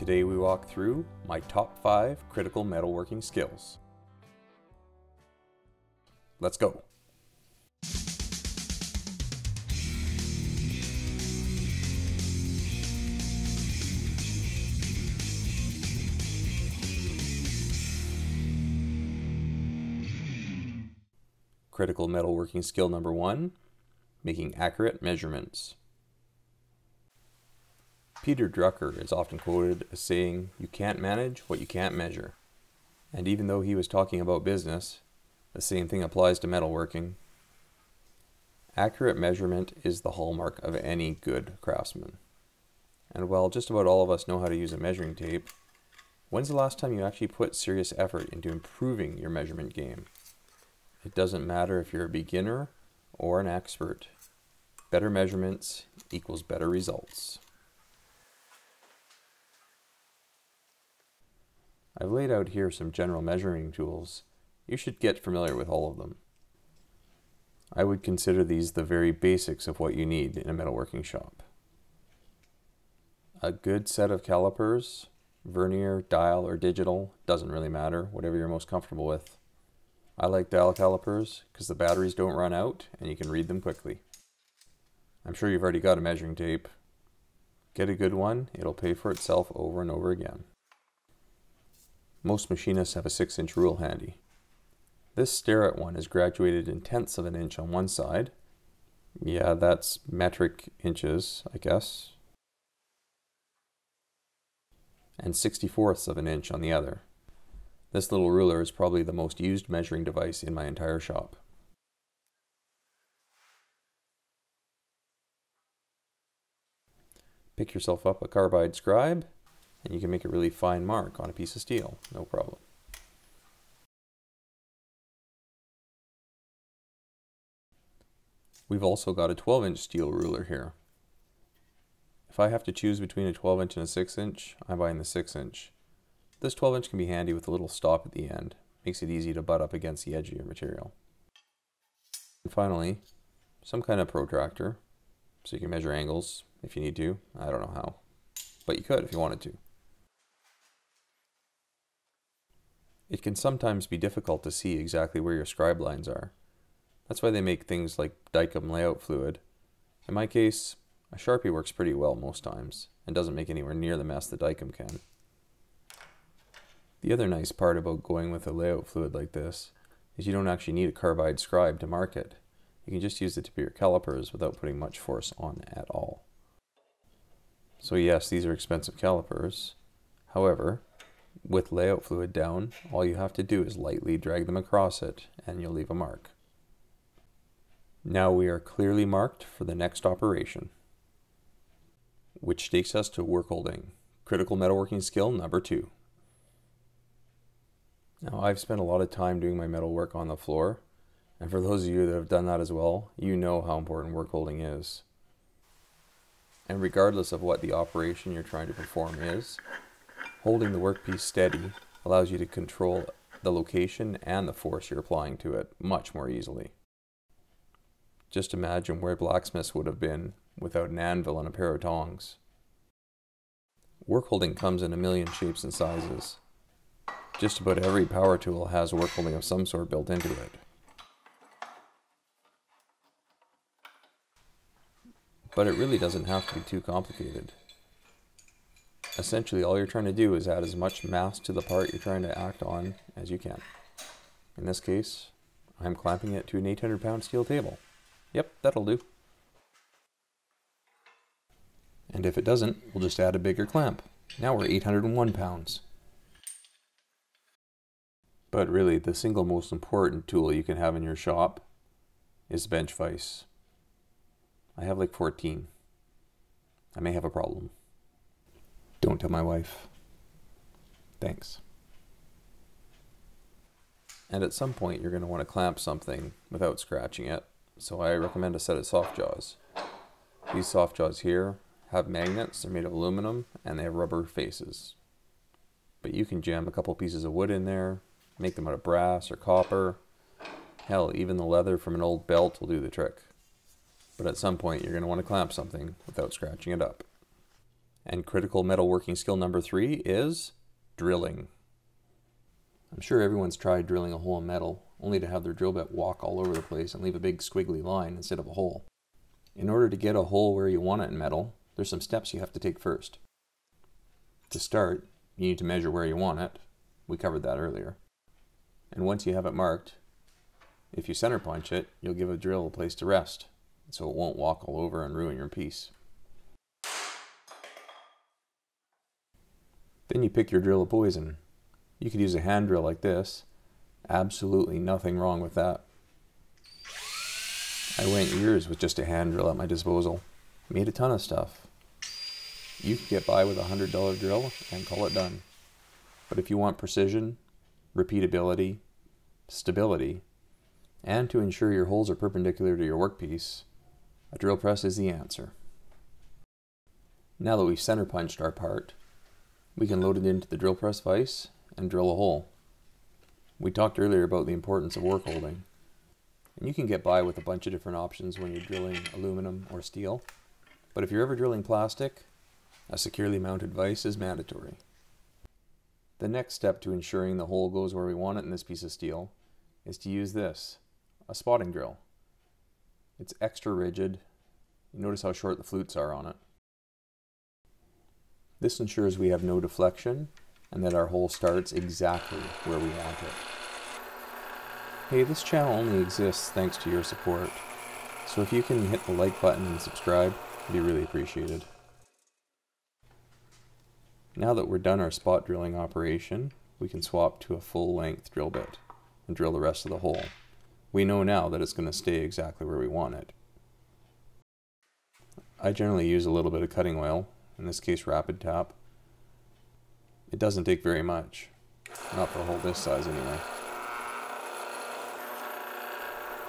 Today we walk through my top 5 critical metalworking skills. Let's go. Critical metalworking skill number 1, making accurate measurements. Peter Drucker is often quoted as saying, You can't manage what you can't measure. And even though he was talking about business, the same thing applies to metalworking. Accurate measurement is the hallmark of any good craftsman. And while just about all of us know how to use a measuring tape, when's the last time you actually put serious effort into improving your measurement game? It doesn't matter if you're a beginner or an expert. Better measurements equals better results. I've laid out here some general measuring tools. You should get familiar with all of them. I would consider these the very basics of what you need in a metalworking shop. A good set of calipers, vernier, dial, or digital, doesn't really matter, whatever you're most comfortable with. I like dial calipers because the batteries don't run out and you can read them quickly. I'm sure you've already got a measuring tape. Get a good one, it'll pay for itself over and over again. Most machinists have a 6 inch rule handy. This Starrett one is graduated in tenths of an inch on one side. Yeah, that's metric inches, I guess. And 64ths of an inch on the other. This little ruler is probably the most used measuring device in my entire shop. Pick yourself up a carbide scribe and you can make a really fine mark on a piece of steel, no problem. We've also got a 12 inch steel ruler here. If I have to choose between a 12 inch and a 6 inch, I'm buying the 6 inch. This 12 inch can be handy with a little stop at the end. Makes it easy to butt up against the edge of your material. And finally, some kind of protractor, so you can measure angles if you need to. I don't know how, but you could if you wanted to. It can sometimes be difficult to see exactly where your scribe lines are. That's why they make things like Dykem layout fluid. In my case, a Sharpie works pretty well most times, and doesn't make anywhere near the mess the Dykem can. The other nice part about going with a layout fluid like this is you don't actually need a carbide scribe to mark it. You can just use the tip of your calipers without putting much force on at all. So yes, these are expensive calipers. However, with layout fluid down, all you have to do is lightly drag them across it and you'll leave a mark. Now we are clearly marked for the next operation, which takes us to work holding, critical metalworking skill number two. Now I've spent a lot of time doing my metal work on the floor, and for those of you that have done that as well, you know how important work holding is. And regardless of what the operation you're trying to perform is, Holding the workpiece steady allows you to control the location and the force you're applying to it much more easily. Just imagine where blacksmiths would have been without an anvil and a pair of tongs. Work holding comes in a million shapes and sizes. Just about every power tool has work holding of some sort built into it. But it really doesn't have to be too complicated. Essentially, all you're trying to do is add as much mass to the part you're trying to act on as you can. In this case, I'm clamping it to an 800 pound steel table. Yep, that'll do. And if it doesn't, we'll just add a bigger clamp. Now we're 801 pounds. But really, the single most important tool you can have in your shop is bench vise. I have like 14. I may have a problem. Don't tell my wife. Thanks. And at some point, you're going to want to clamp something without scratching it. So I recommend a set of soft jaws. These soft jaws here have magnets, they're made of aluminum, and they have rubber faces. But you can jam a couple pieces of wood in there, make them out of brass or copper. Hell, even the leather from an old belt will do the trick. But at some point, you're going to want to clamp something without scratching it up. And critical metalworking skill number three is drilling. I'm sure everyone's tried drilling a hole in metal, only to have their drill bit walk all over the place and leave a big squiggly line instead of a hole. In order to get a hole where you want it in metal, there's some steps you have to take first. To start, you need to measure where you want it. We covered that earlier. And once you have it marked, if you center punch it, you'll give a drill a place to rest, so it won't walk all over and ruin your piece. Then you pick your drill of poison. You could use a hand drill like this. Absolutely nothing wrong with that. I went years with just a hand drill at my disposal. Made a ton of stuff. You could get by with a $100 drill and call it done. But if you want precision, repeatability, stability, and to ensure your holes are perpendicular to your workpiece, a drill press is the answer. Now that we've center punched our part, we can load it into the drill press vise and drill a hole. We talked earlier about the importance of work holding, and you can get by with a bunch of different options when you're drilling aluminum or steel, but if you're ever drilling plastic, a securely mounted vise is mandatory. The next step to ensuring the hole goes where we want it in this piece of steel is to use this, a spotting drill. It's extra rigid. You notice how short the flutes are on it. This ensures we have no deflection and that our hole starts exactly where we want it. Hey, this channel only exists thanks to your support, so if you can hit the like button and subscribe, it'd be really appreciated. Now that we're done our spot drilling operation, we can swap to a full length drill bit and drill the rest of the hole. We know now that it's going to stay exactly where we want it. I generally use a little bit of cutting oil, in this case rapid tap. It doesn't take very much, not for a hole this size anyway.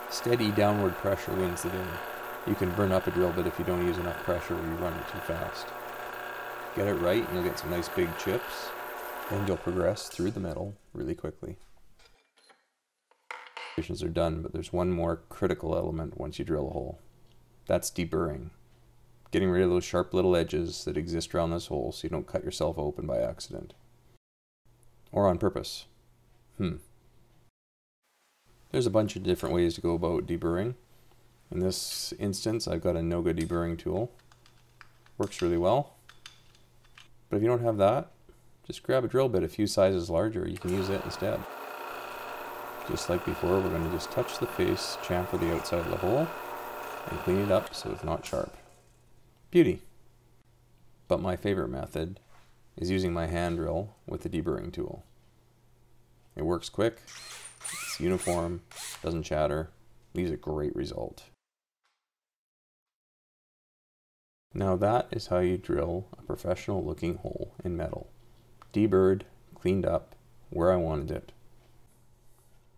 Steady downward pressure wins the day. You can burn up a drill bit if you don't use enough pressure or you run it too fast. Get it right and you'll get some nice big chips, and you'll progress through the metal really quickly. Are done, but there's one more critical element once you drill a hole. That's deburring. Getting rid of those sharp little edges that exist around this hole so you don't cut yourself open by accident. Or on purpose. Hmm. There's a bunch of different ways to go about deburring. In this instance, I've got a Noga deburring tool. Works really well. But if you don't have that, just grab a drill bit a few sizes larger. You can use it instead. Just like before, we're going to just touch the face, chamfer the outside of the hole, and clean it up so it's not sharp. Beauty. But my favorite method is using my hand drill with the deburring tool. It works quick, it's uniform, doesn't chatter, leaves a great result. Now that is how you drill a professional looking hole in metal. Deburred, cleaned up, where I wanted it.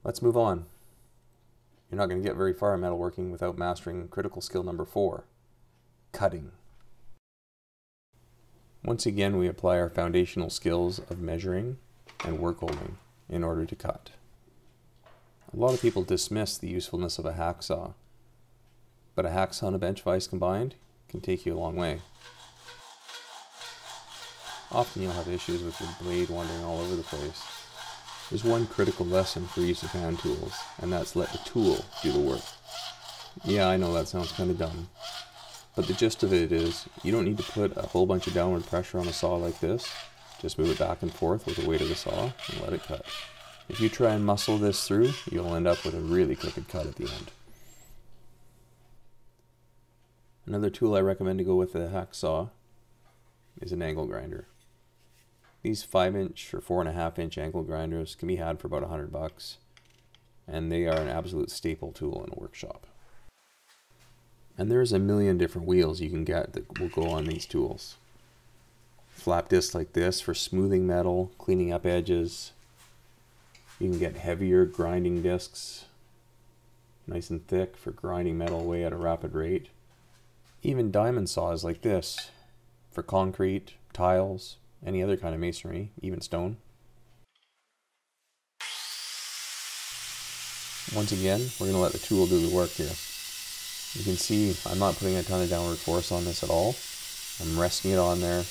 Let's move on. You're not going to get very far in metalworking without mastering critical skill number four, cutting. Once again, we apply our foundational skills of measuring and work holding in order to cut. A lot of people dismiss the usefulness of a hacksaw, but a hacksaw and a bench vise combined can take you a long way. Often you'll have issues with your blade wandering all over the place. There's one critical lesson for use of hand tools, and that's let the tool do the work. Yeah, I know that sounds kind of dumb, but the gist of it is you don't need to put a whole bunch of downward pressure on a saw like this. Just move it back and forth with the weight of the saw and let it cut. If you try and muscle this through, you'll end up with a really crooked cut at the end. Another tool I recommend to go with a hacksaw is an angle grinder. These 5 inch or 4.5 inch angle grinders can be had for about 100 bucks, and they are an absolute staple tool in a workshop. And there's a million different wheels you can get that will go on these tools. Flap discs like this for smoothing metal, cleaning up edges. You can get heavier grinding discs, nice and thick for grinding metal away at a rapid rate. Even diamond saws like this for concrete, tiles, any other kind of masonry, even stone. Once again, we're going to let the tool do the work here. You can see I'm not putting a ton of downward force on this at all. I'm resting it on there,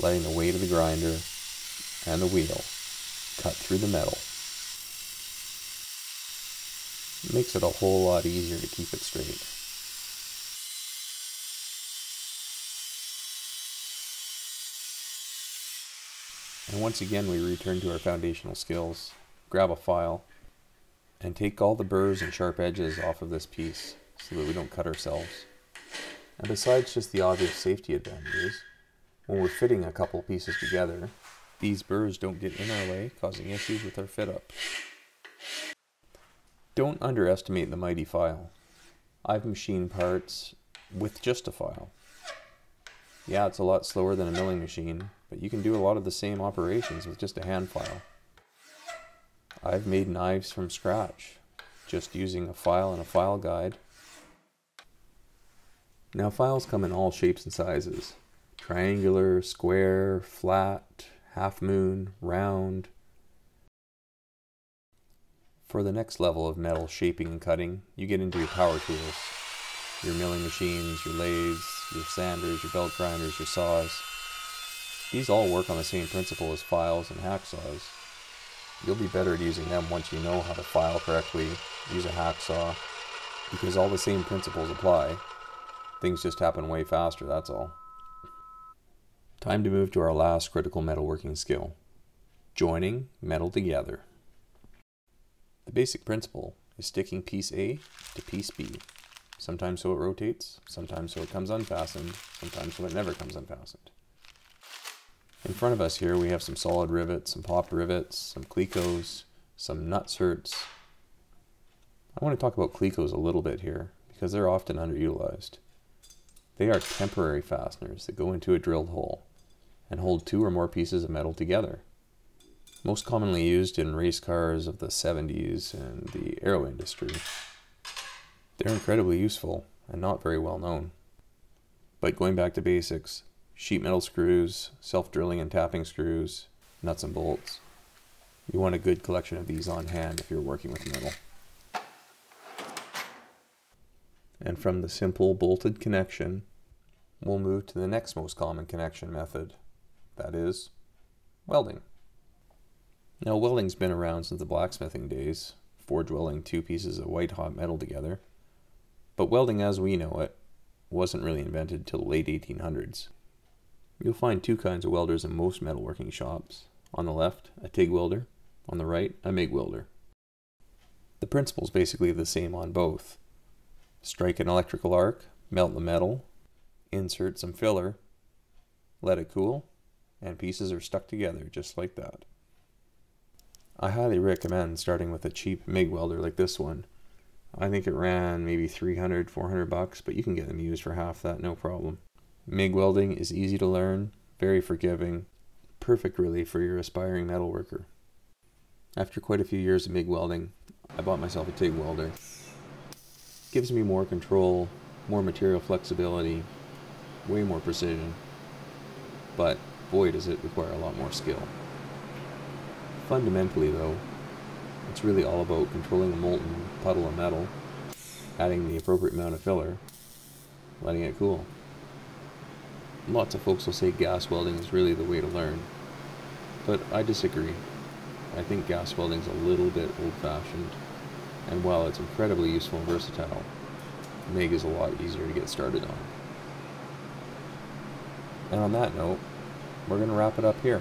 letting the weight of the grinder and the wheel cut through the metal. It makes it a whole lot easier to keep it straight. And once again, we return to our foundational skills. Grab a file and take all the burrs and sharp edges off of this piece so that we don't cut ourselves. And besides just the obvious safety advantages, when we're fitting a couple pieces together, these burrs don't get in our way, causing issues with our fit up. Don't underestimate the mighty file. I've machined parts with just a file. Yeah, it's a lot slower than a milling machine, but you can do a lot of the same operations with just a hand file. I've made knives from scratch, just using a file and a file guide. Now files come in all shapes and sizes. Triangular, square, flat, half moon, round. For the next level of metal shaping and cutting, you get into your power tools. Your milling machines, your lathes, your sanders, your belt grinders, your saws. These all work on the same principle as files and hacksaws. You'll be better at using them once you know how to file correctly, use a hacksaw, because all the same principles apply. Things just happen way faster, that's all. Time to move to our last critical metalworking skill, joining metal together. The basic principle is sticking piece A to piece B, sometimes so it rotates, sometimes so it comes unfastened, sometimes so it never comes unfastened. In front of us here we have some solid rivets, some popped rivets, some clecos, some nutserts. I want to talk about clecos a little bit here because they're often underutilized. They are temporary fasteners that go into a drilled hole and hold two or more pieces of metal together. Most commonly used in race cars of the 70s and the aero industry. They're incredibly useful and not very well known. But going back to basics, sheet metal screws, self-drilling and tapping screws, nuts and bolts. You want a good collection of these on hand if you're working with metal. And from the simple bolted connection, we'll move to the next most common connection method, that is, welding. Now welding's been around since the blacksmithing days, forge welding two pieces of white hot metal together. But welding as we know it wasn't really invented till the late 1800s. You'll find two kinds of welders in most metalworking shops. On the left, a TIG welder. On the right, a MIG welder. The principle is basically the same on both. Strike an electrical arc, melt the metal, insert some filler, let it cool, and pieces are stuck together just like that. I highly recommend starting with a cheap MIG welder like this one. I think it ran maybe 300, 400 bucks, but you can get them used for half that, no problem. MIG welding is easy to learn, very forgiving, perfect really for your aspiring metalworker. After quite a few years of MIG welding, I bought myself a TIG welder. Gives me more control, more material flexibility, way more precision, but boy does it require a lot more skill. Fundamentally though, it's really all about controlling a molten puddle of metal, adding the appropriate amount of filler, letting it cool lots of folks will say gas welding is really the way to learn, but I disagree. I think gas welding is a little bit old-fashioned, and while it's incredibly useful and versatile, MIG is a lot easier to get started on. And on that note, we're going to wrap it up here.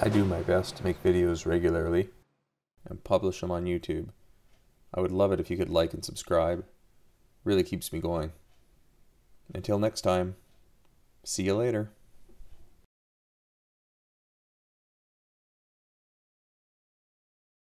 I do my best to make videos regularly and publish them on YouTube. I would love it if you could like and subscribe. Really keeps me going. Until next time, see you later.